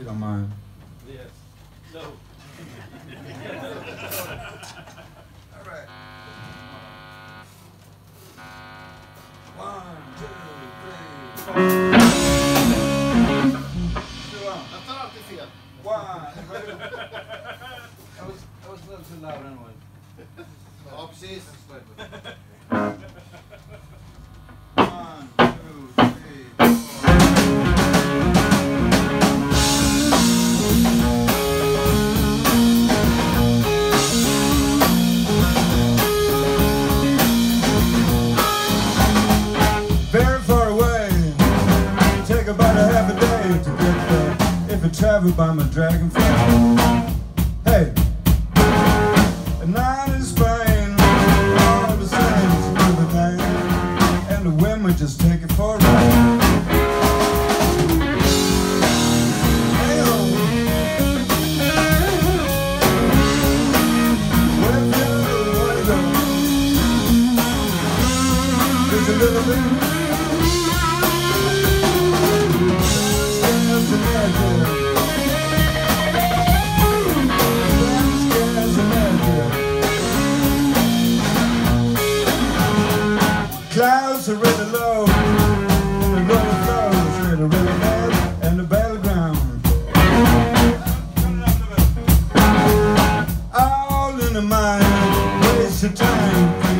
you don't mind. Yes. No. By my dragonfly, drives the river low, the river flows through the river bed and the battleground. All in the mind, waste of time.